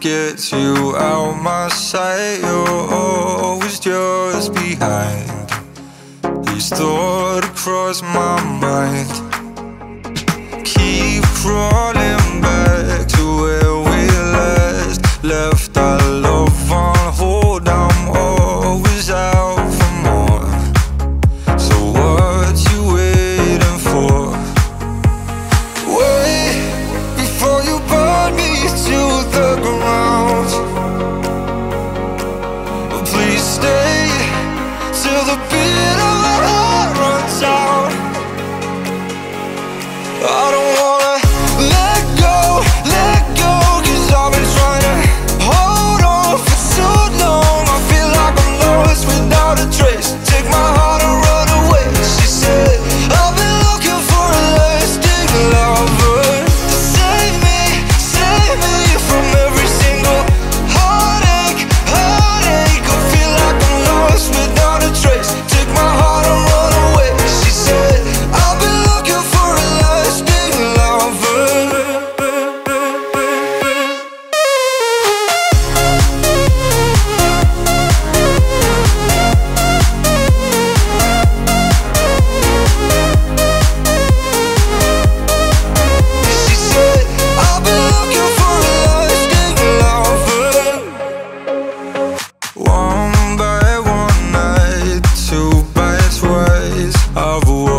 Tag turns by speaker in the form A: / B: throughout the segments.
A: gets you out my sight. You're always just behind. These thoughts cross my mind. Keep crawling back to where we last left. till the beat of my heart runs out.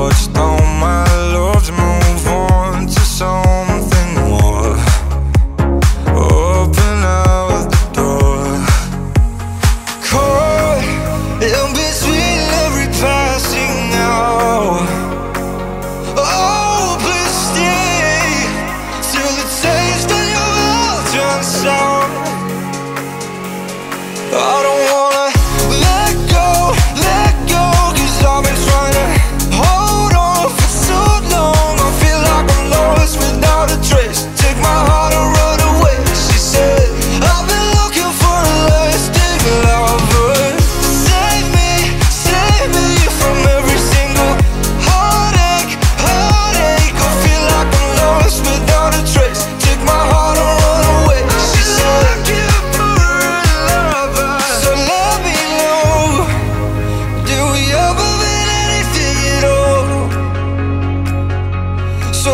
A: точно